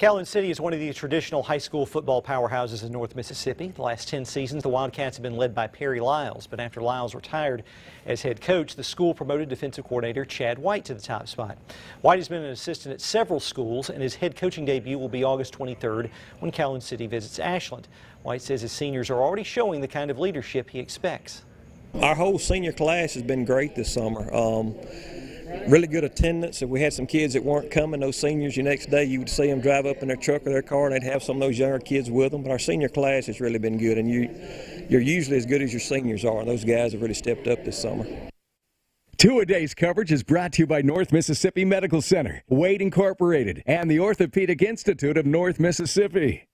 Calhoun City is one of the traditional high school football powerhouses in North Mississippi. The last 10 seasons, the Wildcats have been led by Perry Liles, but after Liles retired as head coach, the school promoted defensive coordinator Chad White to the top spot. White has been an assistant at several schools, and his head coaching debut will be August 23rd when Calhoun City visits Ashland. White says his seniors are already showing the kind of leadership he expects. Our whole senior class has been great this summer. Um, really good attendance. If we had some kids that weren't coming, those seniors, the next day you would see them drive up in their truck or their car, and they'd have some of those younger kids with them. But our senior class has really been good, and you, you're usually as good as your seniors are. And those guys have really stepped up this summer. Two a days coverage is brought to you by North Mississippi Medical Center, Wade Incorporated, and the Orthopedic Institute of North Mississippi.